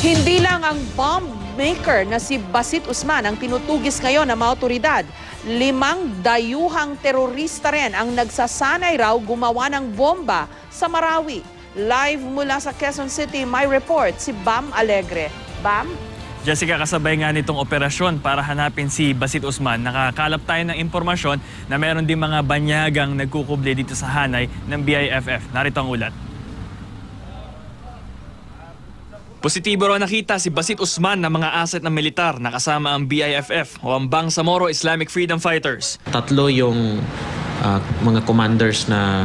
Hindi lang ang bomb maker na si Basit Usman ang tinutugis ngayon ng mga otoridad. Limang dayuhang terorista rin ang nagsasanay raw gumawa ng bomba sa Marawi. Live mula sa Quezon City, my report si Bam Alegre. Bam? Jessica, kasabay nga nitong operasyon para hanapin si Basit Usman. Nakakalap tayo ng impormasyon na meron din mga banyagang nagkukuble dito sa hanay ng BIFF. Narito ang ulat. Positibo raw nakita si Basit Usman ng mga asset ng militar na kasama ang BIFF o ang Bangsamoro Islamic Freedom Fighters. tatlo yung ah, mga commanders na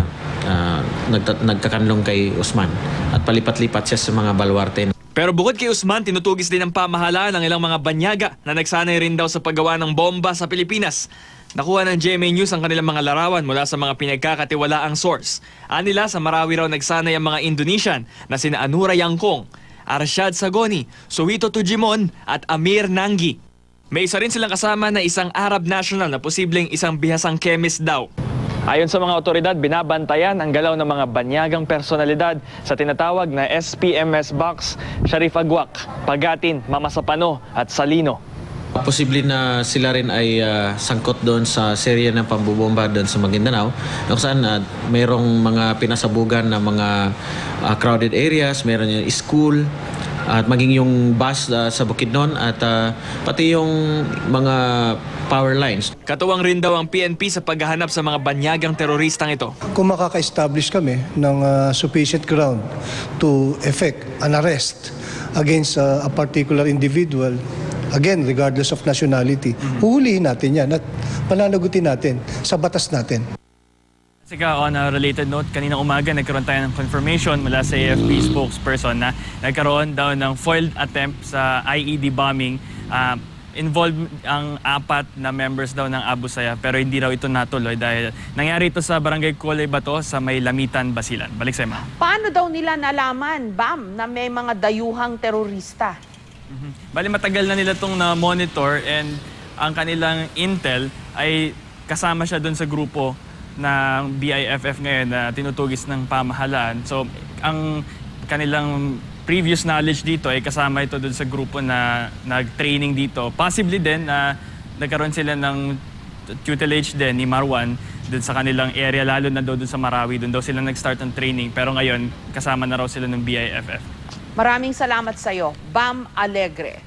nagta- nagkakanlong kay Usman at palipat-lipat siya sa mga balwarte. Pero bukod kay Usman, tinutugis din ng pamahalaan ng ilang mga banyaga na nagsanay rin daw sa paggawa ng bomba sa Pilipinas. Nakuha ng GMA News ang kanilang mga larawan mula sa mga pinagkakatiwalaang source. Anila sa Marawi raw nagsanay ang mga Indonesian na sina Anura Yangkong, Arshad Sagoni, Suwito Tujimon at Amir Nangi. May isa rin silang kasama na isang Arab national na posibleng isang bihasang chemist daw. Ayon sa mga otoridad, binabantayan ang galaw ng mga banyagang personalidad sa tinatawag na SPMS Box, Sharif Agwak, Pagatin, Mamasapano at Salino. Posible na sila rin ay ah, sangkot doon sa serye ng pambubomba doon sa Maguindanao kung saan ah, mayroong mga pinasabugan na mga ah, crowded areas, mayroon yung school, at maging yung bus ah, sa Bukidnon at ah, pati yung mga power lines. Katuwang rin daw ang PNP sa paghahanap sa mga banyagang teroristang ito. kung makaka-establish kami ng uh, sufficient ground to effect an arrest against uh, a particular individual, again, regardless of nationality, huhulihin natin yan at pananagutin natin sa batas natin. Sika, on a related note, kaninang umaga nagkaroon tayo ng confirmation mula sa AFP spokesperson na nagkaroon daw ng foiled attempt sa IED bombing. Ah, involved ang apat na members daw ng Abu Sayyaf pero hindi raw ito natuloy dahil nangyari ito sa barangay Kulay Bato sa may Lamitan, Basilan. Balik sa ima. Paano daw nila nalaman, Bam, na may mga dayuhang terorista? Mhm. Bali matagal na nila itong na-monitor and ang kanilang intel ay kasama siya doon sa grupo ng BIFF ngayon na tinutugis ng pamahalaan. So, ang kanilang previous knowledge dito ay kasama ito doon sa grupo na nag-training dito. Possibly din na nagkaroon sila ng tutelage din ni Marwan doon sa kanilang area, lalo na doon sa Marawi. Doon daw sila nag-start ng training. Pero ngayon, kasama na raw sila ng BIFF. Maraming salamat sa iyo, Bam Alegre.